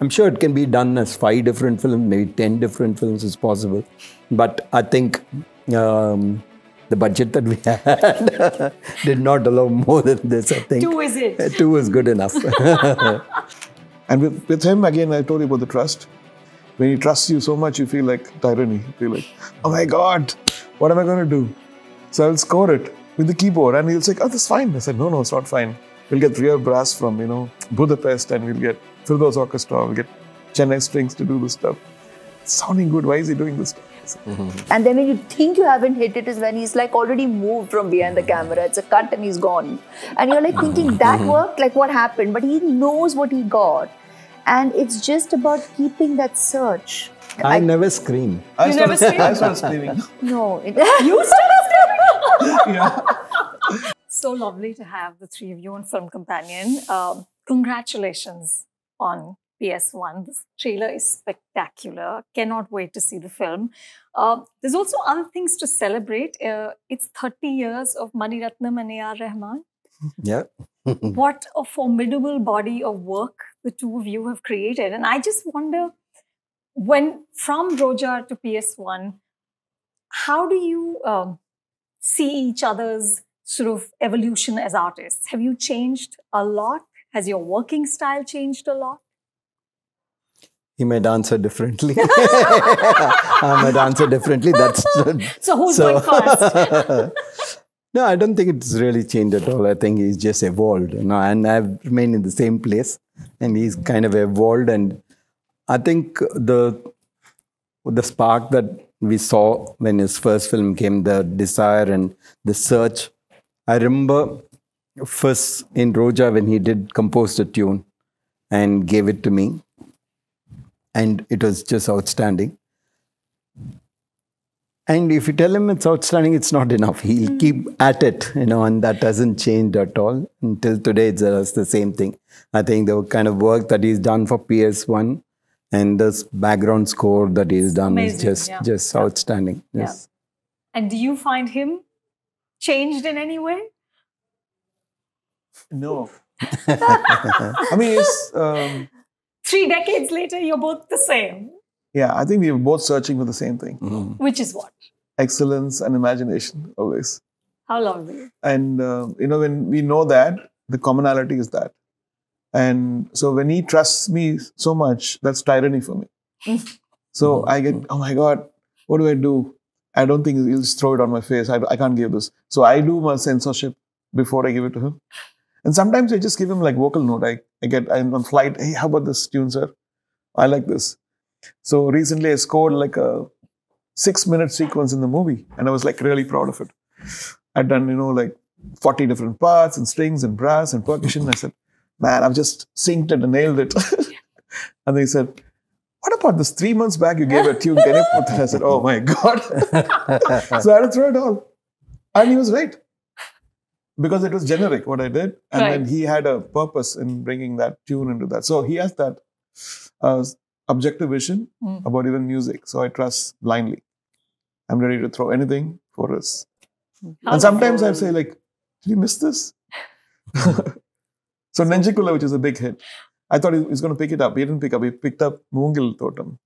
I'm sure it can be done as five different films, maybe 10 different films is possible. But I think um, the budget that we had did not allow more than this, I think. Two is it? Two is good enough. And with, with him, again, I told you about the trust. When he trusts you so much, you feel like tyranny. You feel like, oh my God, what am I going to do? So I'll score it with the keyboard. And he'll say, oh, that's fine. I said, no, no, it's not fine. We'll get real brass from, you know, Budapest and we'll get Firdaus Orchestra. We'll get Chennai Strings to do this stuff. It's sounding good. Why is he doing this stuff? And then when you think you haven't hit it is when he's like already moved from behind the camera. It's a cut and he's gone. And you're like thinking mm-hmm. that mm-hmm. worked, like what happened? But he knows what he got. And it's just about keeping that search. I, never scream. I You never scream? I started screaming. No, it, You started screaming? yeah. so lovely to have the three of you on Film Companion. Um, congratulations on PS1. This trailer is spectacular. Cannot wait to see the film. Uh, there's also other things to celebrate. Uh, it's 30 years of Mani Ratnam and A.R. Rahman. Yeah. What a formidable body of work the two of you have created. And I just wonder when from Roja to PS1, how do you um, see each other's sort of evolution as artists? Have you changed a lot? Has your working style changed a lot? He might answer differently. I might answer differently. That's So who's going first? no, I don't think it's really changed at all. I think he's just evolved, you know, and I've remained in the same place, and he's kind of evolved. And I think the the spark that we saw when his first film came, the desire and the search. I remember first in Roja when he did compose a tune and gave it to me, and it was just outstanding. And if you tell him it's outstanding, it's not enough. He'll hmm. keep at it, you know, and that hasn't changed at all until today. It's just the same thing. I think the kind of work that he's done for PS1 and this background score that he's done is just yeah. just Yeah. outstanding. Yeah. Yes. And do you find him changed in any way? No. I mean, it's, um, Three decades later, you're both the same, yeah, I think we were both searching for the same thing Mhm. which is what? excellence and imagination, always. How lovely. And, uh, you know, when we know that, the commonality is that. And so when he trusts me so much, that's tyranny for me. so I get, oh my God, what do I do? I don't think he'll just throw it on my face. I, I can't give this. So I do my censorship before I give it to him. And sometimes I just give him like vocal note. I, I get, I'm on flight. Hey, how about this tune, sir? I like this. So recently I scored like a six minute sequence in the movie and I was like really proud of it. I'd done, you know, like 40 different parts and strings and brass and percussion. I said, man, I've just synced it and nailed it. and they said, what about this three months back you gave a tune? Can you put that? I said, oh my God. so I had to throw it all. And he was right. Because it was generic what I did. And then he had a purpose in bringing that tune into that. So he has that uh, objective vision Mm. about even music. So I trust blindly. I'm ready to throw anything for us. How and sometimes I say, like, did you miss this? so Nenjikula, which is a big hit, I thought he was going to pick it up. He didn't pick up. He picked up Moongil Thottam.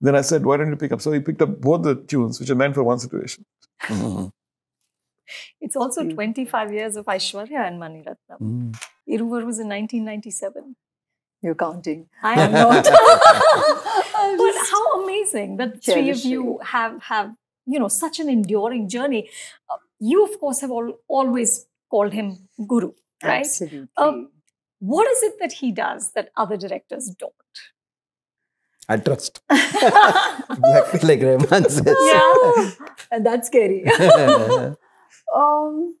Then I said, why don't you pick up? So he picked up both the tunes, which are meant for one situation. Mhm. It's also Mm. 25 years of Aishwarya and Mani Ratnam. Mm. Iruvar was in 1997. you're counting. I am not. But how amazing that three of you have have you know such an enduring journey. Uh, you of course have al- always called him guru, right? Absolutely. Um, What is it that he does that other directors don't? I trust. exactly like Rahman says. Yeah. and that's scary. um,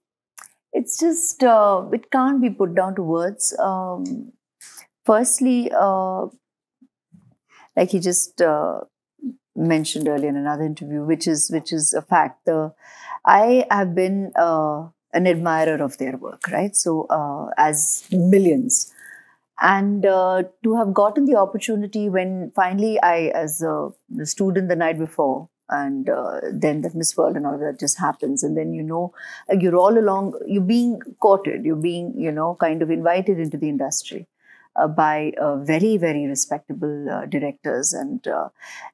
it's just uh, it can't be put down to words. Um, firstly, uh, like he just uh, mentioned earlier in another interview, which is which is a fact. The I have been uh, an admirer of their work, right? So uh, as millions. And uh, to have gotten the opportunity when finally I, as a student the night before, and uh, then that Miss World and all of that just happens, and then you know uh, you're all along, you're being courted, you're being you know kind of invited into the industry. uh, by uh, very, very respectable uh, directors, and uh,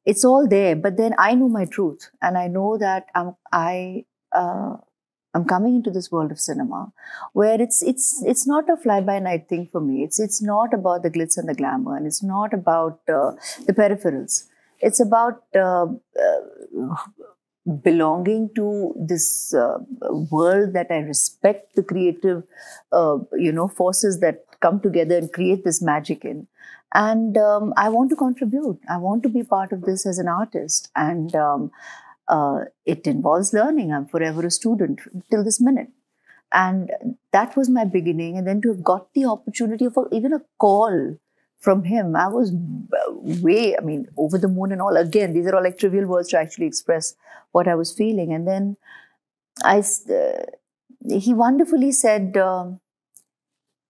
it's all there. But then I know my truth, and I know that I'm I. Uh, I'm coming into this world of cinema, where it's it's it's not a fly by night thing for me. It's it's not about the glitz and the glamour, and it's not about the peripherals. It's about belonging to this uh, world that I respect the creative, uh, you know, forces that come together and create this magic in. And um, I want to contribute. I want to be part of this as an artist. And um, uh, it involves learning. I'm forever a student till this minute. And that was my beginning. And then to have got the opportunity of a, even a call from him, I was way, I mean, over the moon and all. Again, these are all like trivial words to actually express what I was feeling. And then I, uh, he wonderfully said, um,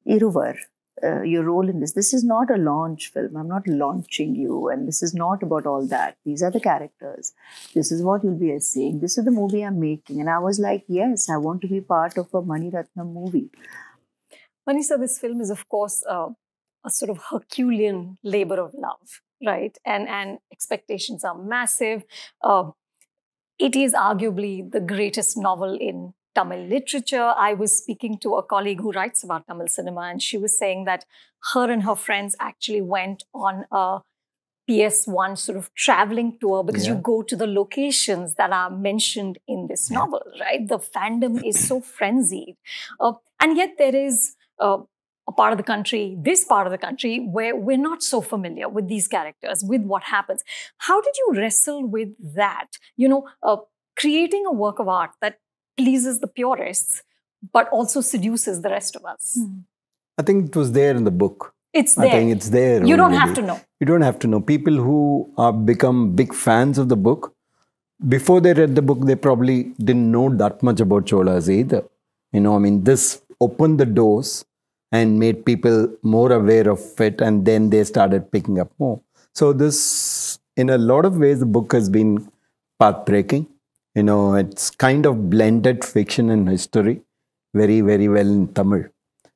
Iruvar, uh, your role in this. This is not a launch film. I'm not launching you, and this is not about all that. These are the characters. This is what you'll be seeing. This is the movie I'm making. And I was like, yes, I want to be part of a Mani Ratnam movie. Mani sir, this film is, of course, uh, a sort of Herculean labor of love, right? And and expectations are massive. Uh, it is arguably the greatest novel in Tamil literature. I was speaking to a colleague who writes about Tamil cinema, and she was saying that her and her friends actually went on a PS1 sort of traveling tour because you go to the locations that are mentioned in this novel, right? The fandom is so frenzied. Uh, and yet there is uh, a part of the country, this part of the country, where we're not so familiar with these characters, with what happens. How did you wrestle with that? You know, uh, creating a work of art that pleases the purists, but also seduces the rest of us. I think it was there in the book. It's there. I think it's there. you don't have to know. You don't have to know. People who have become big fans of the book, before they read the book, they probably didn't know that much about Cholas either. You know, I mean, this opened the doors and made people more aware of it, and then they started picking up more. So this, in a lot of ways, the book has been path breaking. You know, it's kind of blended fiction and history very, very well in Tamil.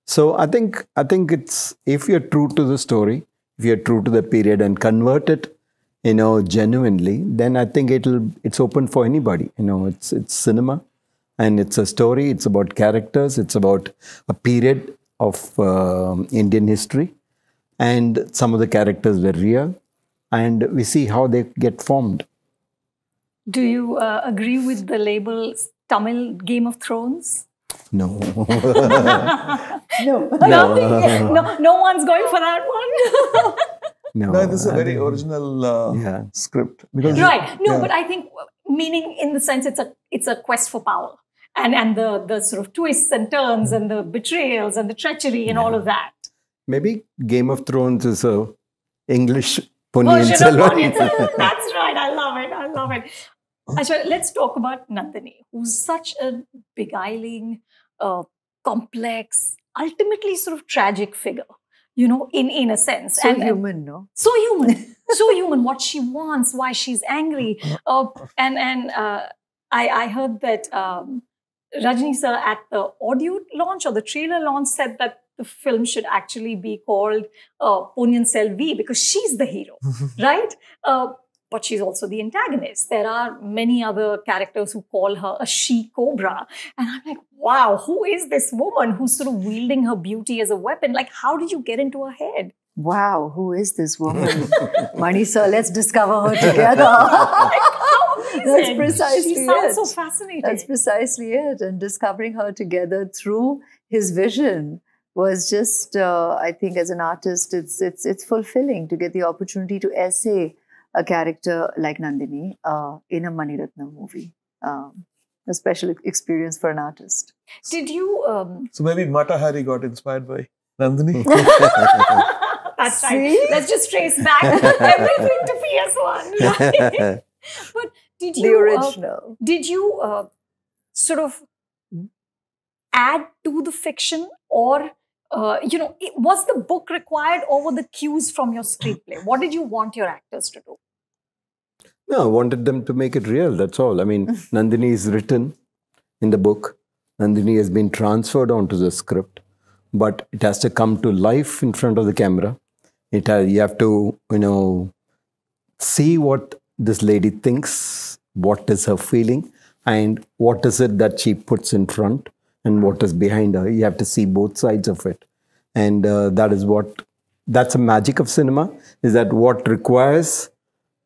So I think I think it's if you're true to the story, if you're true to the period and convert it, you know, genuinely, then I think it'll it's open for anybody. You know, it's it's cinema, and it's a story. It's about characters. It's about a period of um Indian history, and some of the characters were real, and we see how they get formed. Do you uh, agree with the label Tamil Game of Thrones? No, No. no, no, no one's going for that one. no, No, this is a very think- original uh, Yeah. script. Because right. No, yeah. but I think meaning in the sense it's a it's a quest for power. And and the the sort of twists and turns and the betrayals and the treachery and all of that. Maybe Game of Thrones is a English Ponniyin Version Selvan. That's right. I love it. I love it. Ashwa, let's talk about Nandini, who's such a beguiling, uh, complex, ultimately sort of tragic figure, you know, in, in a sense. So and, and- human, no? so human so human what she wants why she's angry uh, and and uh, I, I heard that um, Rajni sir at the audio launch or the trailer launch said that the film should actually be called uh, Ponniyin Selvi because she's the hero, right? Uh, but she's also the antagonist. There are many other characters who call her a she cobra. And I'm like, wow, who is this woman who's sort of wielding her beauty as a weapon? Like, how did you get into her head? Wow, who is this woman? Mani sir, let's discover her together. That's precisely She sounds it. so fascinating. That's precisely it. And discovering her together through his vision was just, uh, I think, as an artist, it's it's it's fulfilling to get the opportunity to essay a character like Nandini uh, in a Maniratnam movie. Um, a special experience for an artist. Did you? Um, So maybe Mata Hari got inspired by Nandini. that's right. Let's just trace back everything to PS1. Right? but did The you? uh, original. did you uh, sort of add to the fiction, or uh, you know, it- was the book required, or were the cues from your screenplay? What did you want your actors to do? No, I wanted them to make it real. That's all. I mean, Nandini is written in the book. Nandini has been transferred onto the script. but it has to come to life in front of the camera. It has, you have to, you know, see what this lady thinks, what is her feeling, and what is it that she puts in front and what is behind her. You have to see both sides of it. And uh, that is what, that's the magic of cinema, is that what requires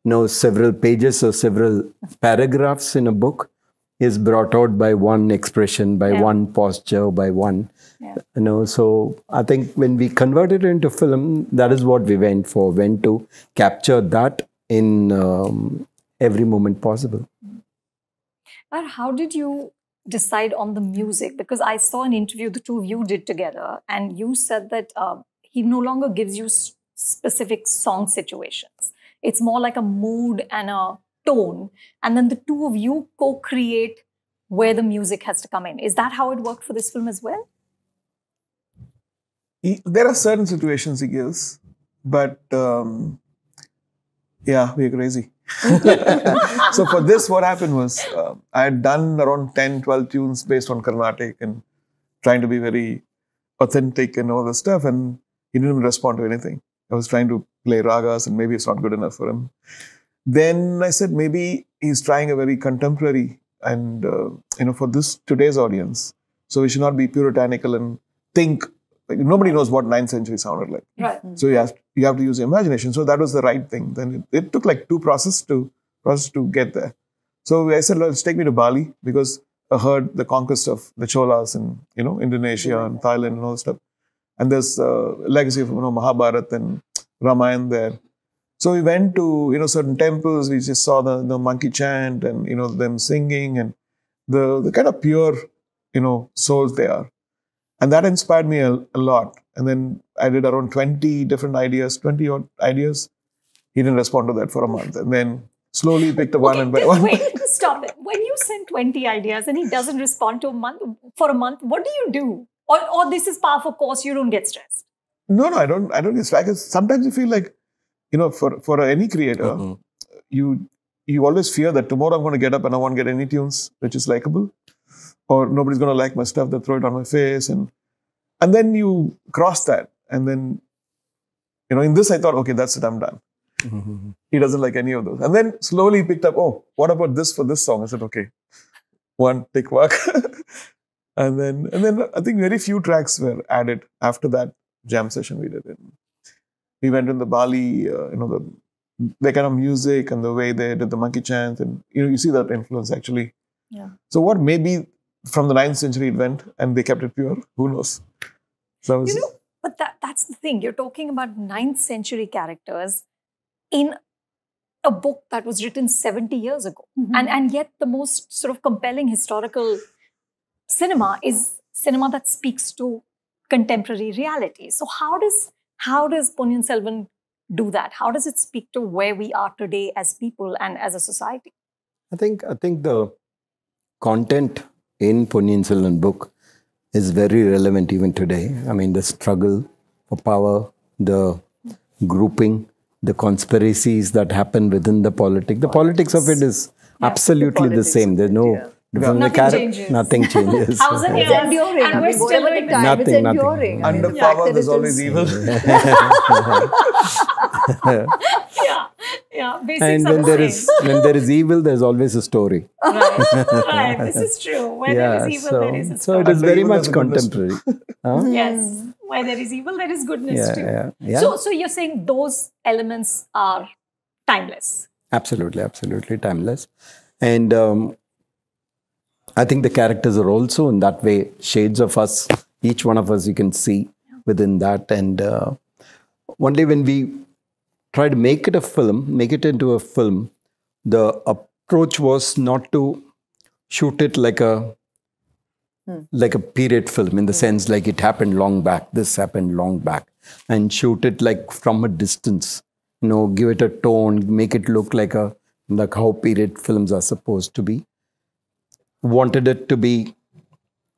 you know, several pages or several paragraphs in a book is brought out by one expression, by Yeah. one posture, by one, Yeah. you know. So I think when we converted it into film, that is what we went for, went to capture that in um, every moment possible. But how did you decide on the music? Because I saw an interview the two of you did together, and you said that uh, he no longer gives you s- specific song situations. It's more like a mood and a tone, and then the two of you co-create where the music has to come in. Is that how it worked for this film as well? He, there are certain situations he gives, but um, yeah, we're crazy. so for this, what happened was uh, I had done around 10, 12 tunes based on Carnatic and trying to be very authentic and all this stuff, and he didn't respond to anything. I was trying to play ragas, and maybe it's not good enough for him. Then I said maybe he's trying a very contemporary and uh, you know for this today's audience. So we should not be puritanical and think like nobody knows what ninth century sounded like. Right. So you have you have to use your imagination. So that was the right thing. Then it, it took like two process to process to get there. So I said, let's take me to Bali because I heard the conquest of the Cholas in you know Indonesia and Thailand and all that stuff. And there's uh, legacy of you know Mahabharata and Ramayana there. So we went to you know certain temples. We just saw the, the monkey chant and you know them singing and the the kind of pure you know souls they are, and that inspired me a, a lot. And then I did around twenty different ideas, twenty odd ideas. He didn't respond to that for a month, and then slowly picked up one Okay, and by just one. wait, stop it. When you send 20 ideas and he doesn't respond to a month for a month, what do you do? Or, or this is par for course, you don't get stressed. No, no, I don't. I don't get slack. It's- Sometimes you feel like, you know, for for any creator, Mhm. you you always fear that tomorrow I'm going to get up and I won't get any tunes which is likable, or nobody's going to like my stuff. They'll throw it on my face, and and then you cross that, and then, you know, in this I thought, okay, that's it, I'm done. Mhm. He doesn't like any of those, and then slowly picked up. Oh, what about this for this song? I said, okay, one tick mark, and then and then I think very few tracks were added after that jam session we did. And we went in the Bali, uh, you know, the the kind of music and the way they did the monkey chant, and you know, you see that influence actually. Yeah. So what maybe from the ninth century it went, and they kept it pure. Who knows? So You know, but that, that's the thing. You're talking about ninth century characters in a book that was written 70 years ago. Mm-hmm. And, and yet, the most sort of compelling historical cinema is cinema that speaks to contemporary reality. So, how does how does Ponniyin Selvan do that? How does it speak to where we are today as people and as a society? I think I think the content in Ponniyin Selvan book is very relevant even today. I mean, the struggle for power, the grouping, the conspiracies that happen within the politics. The politics of it is absolutely the, politics same. There's no yeah. from the Nothing charac- changes. Nothing changes. Thousand It's years. enduring. And I we're mean, still whatever the time, Nothing, it's nothing. enduring. I mean, under the fact power, that there's always evil. yeah, yeah. Basics and are when the there same. is when there is evil, there's always a story. right, right. This is true. Where there is evil, so, there is a story. so it is very much there's a goodness. contemporary. Huh? Yes, where there is evil, there is goodness Yeah, too. yeah, yeah. So, so you're saying those elements are timeless. Absolutely, absolutely timeless. And um, I think the characters are also in that way shades of us. Each one of us you can see within that. And uh, only when we try to make it a film, make it into a film, the approach was not to shoot it like a hmm. like a period film in the hmm. sense like it happened long back this happened long back and shoot it like from a distance. You know give it a tone make it look like a like how period films are supposed to be. Wanted it to be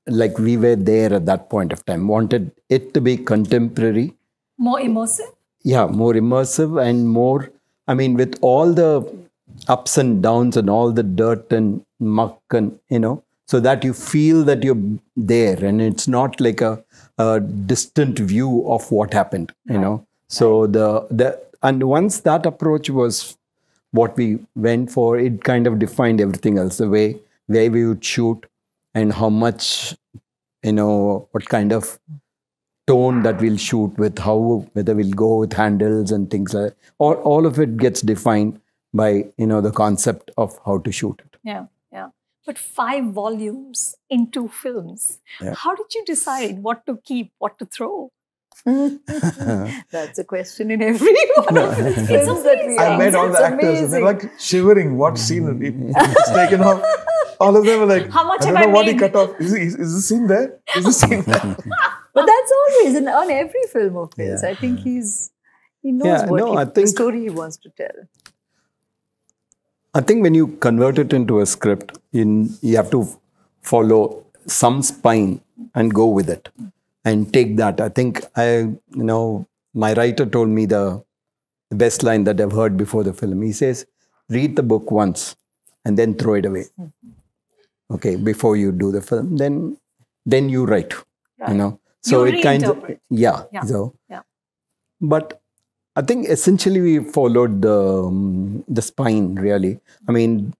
like we were there at that point of time. Wanted it to be contemporary. More immersive. Yeah more immersive and more i mean with all the ups and downs and all the dirt and muck and you know so that you feel that you're there and it's not like a a distant view of what happened. You know, so the the and once that approach was what we went for, it kind of defined everything else. The way where we would shoot and how much, you know, what kind of tone that we'll shoot with, how whether we'll go with handles and things like that. All, all of it gets defined by you know the concept of how to shoot it. Yeah, yeah. But five volumes in two films. Yeah. How did you decide what to keep, what to throw? That's a question in every one of his It's films that we. I have. met all It's the actors and they're like shivering. What scene it- it's taken off? All of them are like, How much I have don't know I what he made? cut off. Is, is, is this scene there? Is this scene there? But that's always in, on every film of his. Yeah. I think he's he knows Yeah, what no, he, I the think- story he wants to tell. I think when you convert it into a script, in you have to follow some spine and go with it and take that. I think I, you know, my writer told me the, the best line that I've heard before the film. He says, read the book once and then throw it away. Hmm. Okay, before you do the film, then then you write. You know. So You it kind of yeah. Yeah. So Yeah. but I think essentially we followed the um, the spine really. I mean,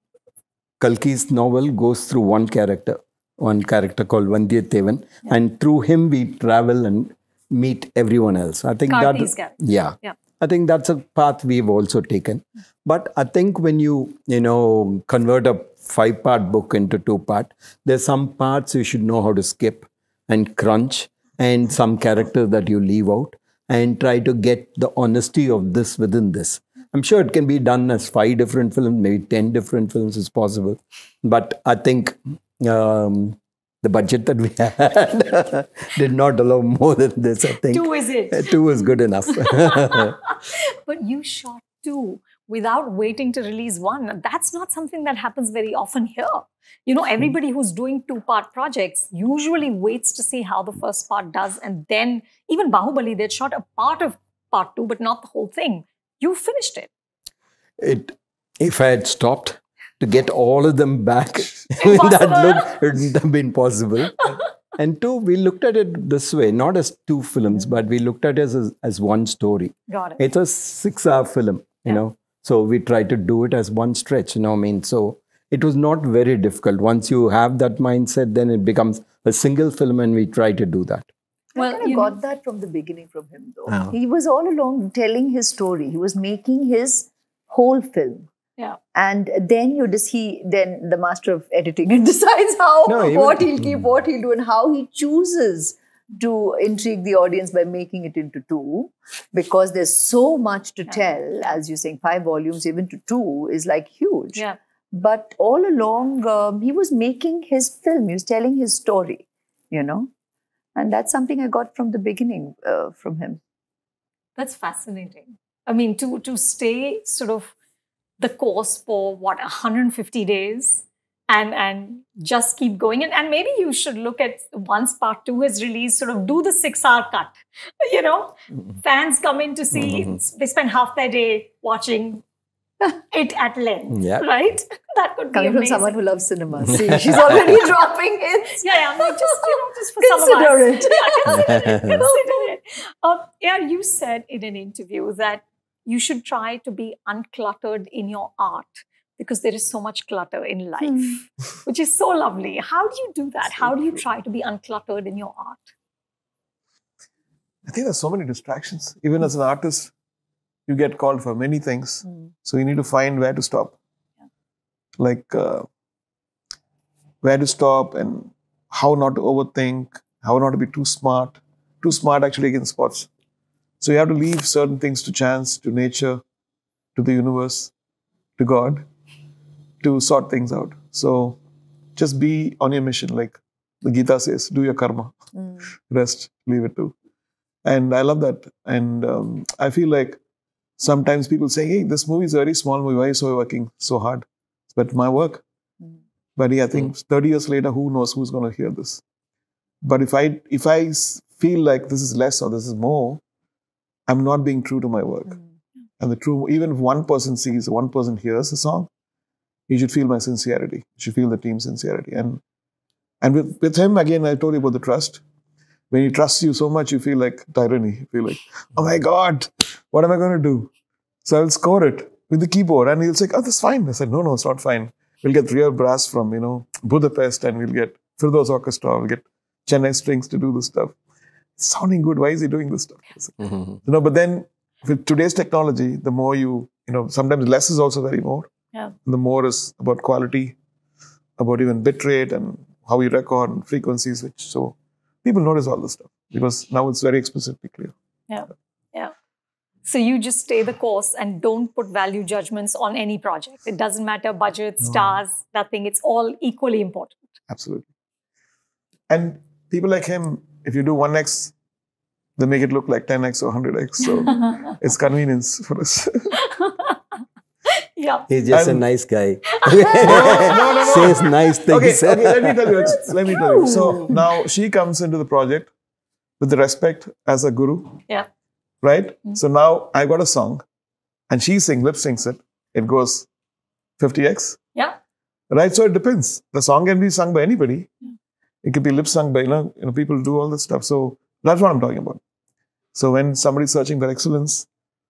Kalki's novel goes through one character, one character called Vandiyathevan, and through him we travel and meet everyone else. I think Karthi's that yeah, Yeah. I think that's a path we've also taken. But I think when you you know convert a five part book into two part, there's some parts you should know how to skip and crunch, and some characters that you leave out, and try to get the honesty of this within this. I'm sure it can be done as five different films, maybe ten different films is possible, but I think. Um, the budget that we had did not allow more than this. I think Two is it? two is good enough. But you shot two without waiting to release one. That's not something that happens very often here. You know, everybody who's doing two part projects usually waits to see how the first part does. And then, even Baahubali, they'd shot a part of part two, but not the whole thing. You finished it. it if I had stopped to get all of them back that look, it wouldn't have been possible. and two, we looked at it this way, not as two films, mm-hmm. but we looked at it as, as one story. Got it. It's a six-hour film, you Yeah. know. So we tried to do it as one stretch, you know. what I mean, so it was not very difficult. Once you have that mindset, then it becomes a single film, and we try to do that. Well, I kind you of know- got that from the beginning from him, though. Oh. He was all along telling his story. He was making his whole film. Yeah. And then you just he then the master of editing and decides how No, even- what he'll keep, what he'll do, and how he chooses to intrigue the audience by making it into two, because there's so much to tell. As you're saying, five volumes even to two is like huge. Yeah. But all along, um, he was making his film. He was telling his story, you know, and that's something I got from the beginning uh, from him. That's fascinating. I mean, to to stay sort of the course for what 150 days and and just keep going. And, and maybe you should look at once part two is released, sort of do the six hour cut. You know, fans come in to see, they spend half their day watching it at length, Yeah. right? That could be Coming from someone who loves cinema. See, she's already dropping hints. yeah, yeah, no, just you know, just for Consider some of us. it. Yeah, consider it. Consider it. Um, yeah, you said in an interview that you should try to be uncluttered in your art because there is so much clutter in life, which is so lovely. How do you do that? How do you try to be uncluttered in your art? I think there's so many distractions. Even as an artist, you get called for many things. So you need to find where to stop. Like uh, where to stop and how not to overthink, how not to be too smart. Too smart actually against spots. So you have to leave certain things to chance, to nature, to the universe, to God, to sort things out. So just be on your mission, like the Gita says, do your karma. Hmm. Rest, leave it to. And I love that. And um, I feel like sometimes people say, hey, this movie is a very small movie. Why are you so working so hard? But my work. Hmm. But yeah, I think hmm. 30 years later, who knows who's going to hear this? But if I if I feel like this is less or this is more, I'm not being true to my work. And the true, even if one person sees, one person hears a song, you should feel my sincerity. You should feel the team's sincerity. And and with, with him, again, I told you about the trust. when he trusts you so much, you feel like tyranny. You feel like, oh my God, what am I going to do? So I'll score it with the keyboard. And he'll say, oh, that's fine. I said, no, no, it's not fine. We'll get real brass from, you know, Budapest and we'll get Firdaus Orchestra. We'll get Chennai strings to do this stuff. It's sounding good. Why is he doing this stuff? Said, Mhm. you know, but then with today's technology, the more you, you know, sometimes less is also very more. Yeah. The more is about quality, about even bit rate and how you record and frequencies, which so people notice all this stuff because now it's very explicitly clear. Yeah. Yeah. So you just stay the course and don't put value judgments on any project. It doesn't matter budget, No. stars, nothing. It's all equally important. Absolutely. And people like him, if you do 1x, they make it look like 10x or 100x. So it's convenience for us. yeah. He's just a nice guy. no, no. Says nice things. okay, okay, let me tell you. Let me tell you. So now she comes into the project with the respect as a guru, Yeah. right? Mm-hmm. So now I got a song, and she sings, lip syncs it. It goes 50x, Yeah. right? So it depends. The song can be sung by anybody. Mm. It could be lip sung by you know, you know people do all this stuff. So that's what I'm talking about. So when somebody's searching for excellence,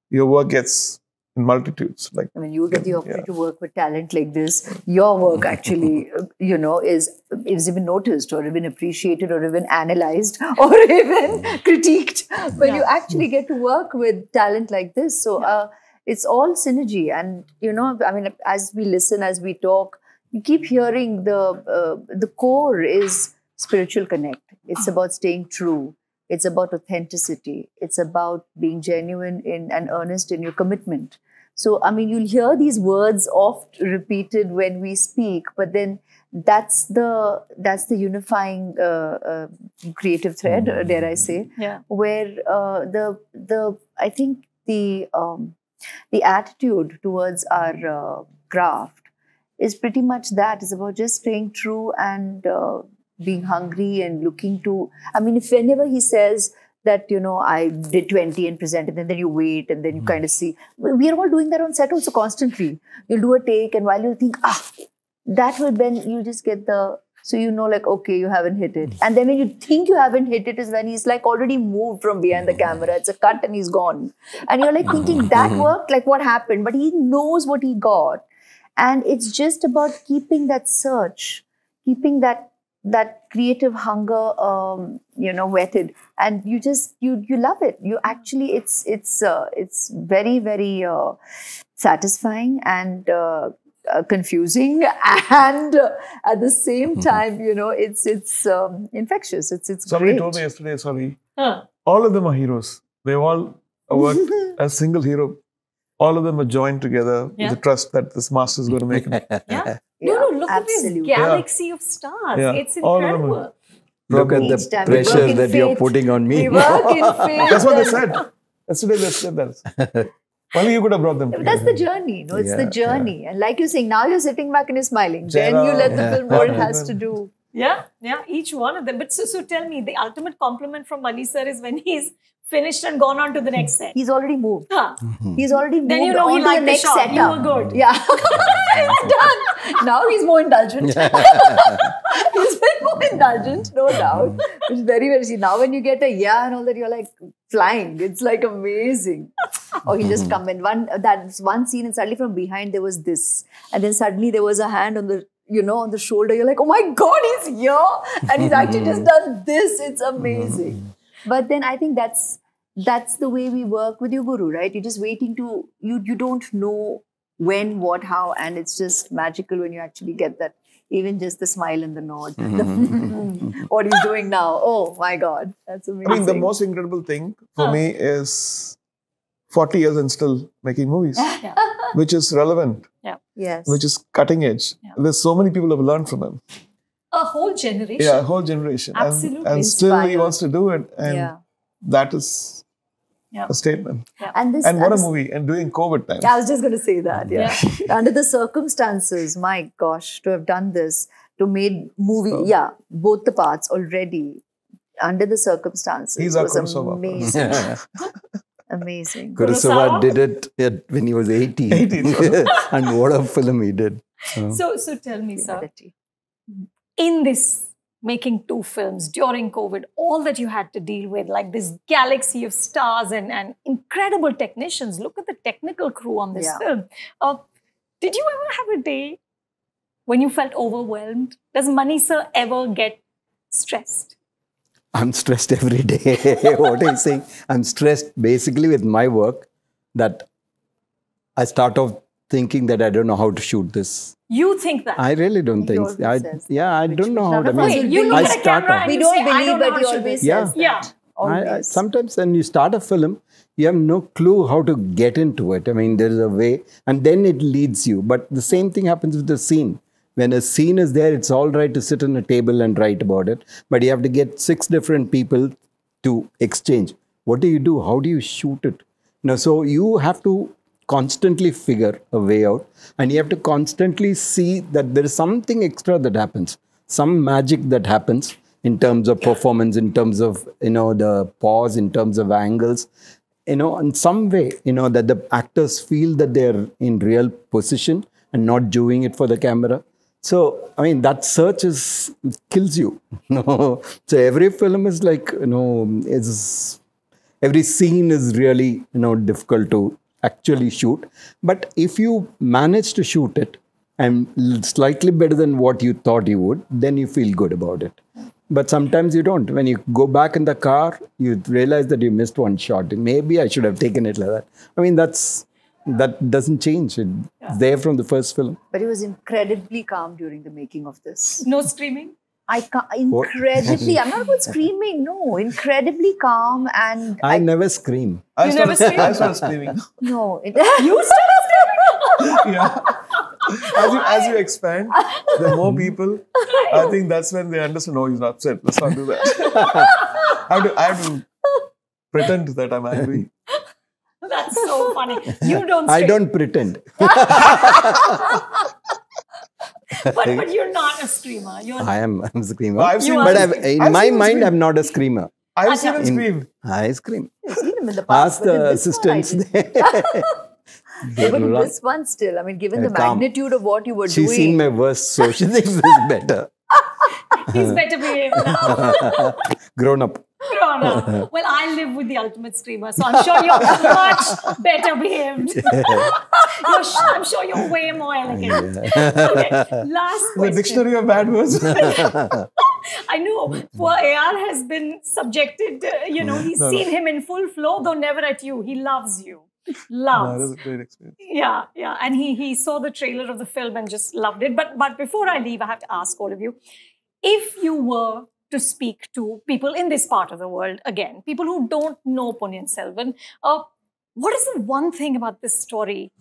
your work gets in multitudes. Like I mean, you get the Yeah. opportunity to work with talent like this. Your work actually, you know, is is even noticed or even appreciated or even analyzed or even critiqued when you actually get to work with talent like this. So uh, it's all synergy, and you know, I mean, as we listen, as we talk, you keep hearing the uh, the core is spiritual connect. It's about staying true. It's about authenticity. It's about being genuine in and earnest in your commitment. So, I mean, you'll hear these words oft repeated when we speak, but then that's the that's the unifying uh, uh, creative thread, uh, dare I say, Yeah. where uh, the the I think the um, the attitude towards our uh, craft is pretty much that. It's about just staying true and uh, being hungry and looking to. I mean, if whenever he says that you know I did twenty and presented, and then you wait and then you kind of hmm. see. We are all doing that on set also constantly. You'll do a take, and while you think ah, that will then you just get the. So you know, like okay, you haven't hit it, hmm. and then when you think you haven't hit it, is when he's like already moved from behind the hmm. camera. It's a cut, and he's gone, and you're like thinking that worked, like what happened? But he knows what he got, and it's just about keeping that search, keeping that that creative hunger, um, you know, whetted, and you just you you love it. You actually, it's it's uh, it's very very uh, satisfying and. Uh, uh, confusing and uh, at the same time you know it's it's um, infectious it's it's somebody great. told me yesterday, sorry, Huh. all of them are heroes. They all worked as single hero. All of them are joined together Yeah. with the trust that this master is going to make it. Yeah. Yeah, no, no, look at absolutely. this galaxy of stars. Yeah. It's All of them are- incredible. Look at the time pressure in that you're putting on me. we work in faith That's what they and- said. Yesterday they said that. Only you could have brought them. But That's the journey, no? It's Yeah, the yeah. journey. And like you're saying, now you're sitting back and you're smiling. Then you let the Yeah. film what it has to do. Yeah, yeah, each one of them. But so, so tell me, the ultimate compliment from Mani sir is when he's finished and gone on to the next set. He's already moved. Huh. Mm-hmm. He's already moved Then you know he on to liked the the next shot. setup. You were good. Yeah. it's done. Now he's more indulgent. he's been more indulgent, no doubt. It's very, very see. Now when you get a yeah and all that, you're like flying. It's like amazing. Or he just mm-hmm. come in. One that's one scene and suddenly from behind there was this. And then suddenly there was a hand on the you know, on the shoulder, you're like, oh my God, he's here. And he's actually just mm-hmm. done this. It's amazing. But then I think that's that's the way we work with your guru, right? You're just waiting to you you don't know when, what, how, and it's just magical when you actually get that. Even just the smile and the nod. Mm-hmm. what he's doing now. Oh my God. That's amazing. I mean, the most incredible thing for Huh. me is 40 years and still making movies, Yeah. which is relevant, Yeah. yes. which is cutting edge. Yeah. There's so many people have learned from him. A whole generation. Yeah, a whole generation. And- Absolutely And, still he wants to do it. And yeah. that is Yeah. a statement. And this And what a this- movie. And during COVID time. I was just going to say that. Yeah. Under the circumstances, my gosh, to have done this, to made movie, So- yeah, both the parts already. Under the circumstances, He's was Kurosawa. amazing, amazing. Kurosawa Kurosawa? did it at- when he was 18. 18. and what a film he did. So, so tell me, sir, Humanity. in this making two films during COVID, all that you had to deal with, like this galaxy of stars and, and incredible technicians. Look at the technical crew on this Yeah. film. Uh, did you ever have a day when you felt overwhelmed? Does Mani sir ever get stressed? I'm stressed every day. what I'm saying, I'm stressed basically with my work that I start off thinking that I don't know how to shoot this. You think that? I really don't He think. always I, says yeah, I which- don't know how to. of I mean, Wait, you look I at a start camera and We don't say, believe, don't but how he always this. Yeah. says Yeah. that. I, I, sometimes when you start a film, you have no clue how to get into it. I mean, there is a way, and then it leads you. But the same thing happens with the scene. When a scene is there, it's all right to sit on a table and write about it, but you have to get six different people to exchange. What do you do? How do you shoot it? You know, so you have to constantly figure a way out, and you have to constantly see that there is something extra that happens, some magic that happens in terms of performance, in terms of you know the pause, in terms of angles, you know, in some way, you know that the actors feel that they're in real position and not doing it for the camera. So I mean that search is kills you. Know, so every film is like you know is every scene is really you know difficult to actually shoot. But if you manage to shoot it and slightly better than what you thought you would, then you feel good about it. But sometimes you don't. When you go back in the car, you realize that you missed one shot. Maybe I should have taken it like that. I mean, that's that doesn't change. It's there from the first film. But he was incredibly calm during the making of this. No screaming? I can't, incredibly, I'm not about screaming, no, incredibly calm and I never scream. I You never scream? I started screaming. no. It, You started yeah. As you, as you expand, the more people, I think that's when they understand, oh, he's not upset. Let's not do that. I, have to, I have to pretend that I'm angry. That's so funny. You don't I don't pretend. but, but you're not a screamer. You're I am I'm a screamer. Well, I've You seen, are- but I've, in I've my seen mind, scream. I'm not a screamer. I've seen him scream. I scream. I've seen him in the past. Ask the this one, I assistants. didn't. They But this one, still, I mean, given They're the calm. magnitude of what you were She's doing, seen my worst, so she thinks this is better. he's better behaved now. Grown up. Well, I live with the ultimate screamer, so I'm sure you're much better behaved. I'm sure you're way more elegant. Okay, last The question. dictionary of bad words. I know poor AR has been subjected, uh, you know, he's No, no. seen him in full flow, though never at you. He loves you. no, that was a great experience. Yeah, yeah. And he he saw the trailer of the film and just loved it. But but before I leave, I have to ask all of you, if you were to speak to people in this part of the world again, people who don't know Ponniyin Selvan, uh, what is the one thing about this story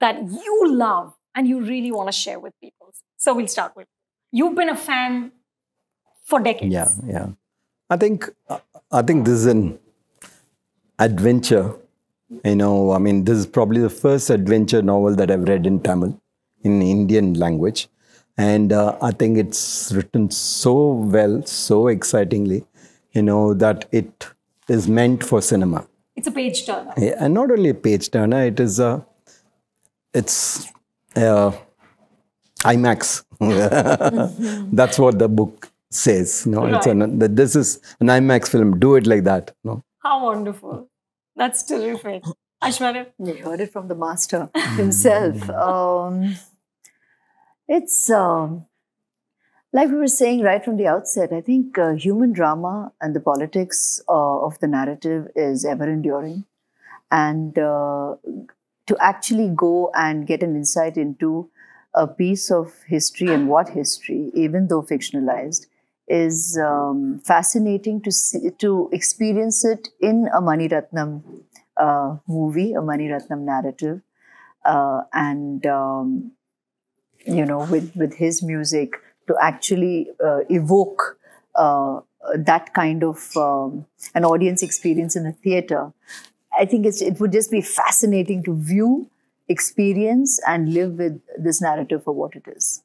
that you love and you really want to share with people? So we'll start with you've been a fan for decades. Yeah, yeah. I think I think this is an adventure. You know, I mean, this is probably the first adventure novel that I've read in Tamil, in Indian language, and uh, I think it's written so well, so excitingly. You know that it is meant for cinema. It's a page turner. Yeah, and not only a page turner, it is a, it's uh, IMAX. That's what the book says. No, it's Right. an, that this is an IMAX film. Do it like that. No, How wonderful. That's terrific. Aishwarya? you heard it from the master himself. Um, it's um, like we were saying right from the outset. I think uh, human drama and the politics uh, of the narrative is ever enduring, and uh, to actually go and get an insight into a piece of history and what history, even though fictionalized, is um, fascinating to see, to experience it in a Mani Ratnam uh, movie, a Mani Ratnam narrative, uh, and um, you know, with with his music to actually uh, evoke uh, that kind of um, an audience experience in a theater. I think it's, it would just be fascinating to view, experience, and live with this narrative for what it is.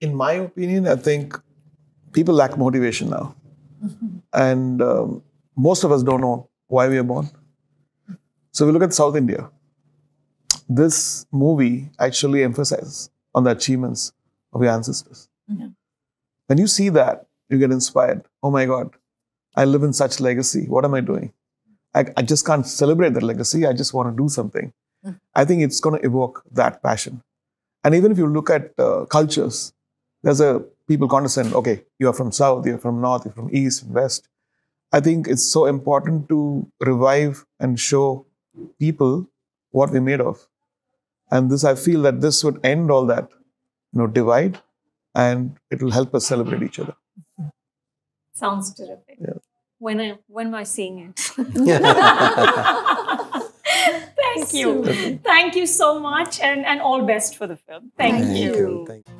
in my opinion, I think people lack motivation now. And um, most of us don't know why we are born. So we look at South India. This movie actually emphasizes on the achievements of your ancestors. Yeah. When you see that, you get inspired. Oh my God, I live in such legacy. What am I doing? I, I just can't celebrate that legacy. I just want to do something. Mm. I think it's going to evoke that passion. And even if you look at uh, cultures, there's a people condescend. Okay, you are from south, you're from north, you're from east and west. I think it's so important to revive and show people what we're made of. And this, I feel that this would end all that, you know, divide, and it will help us celebrate each other. Sounds terrific. Yeah. When I when am I seeing it? Thank you. Thank you so much and, and all best for the film. Thank, Thank you. you. Thank you.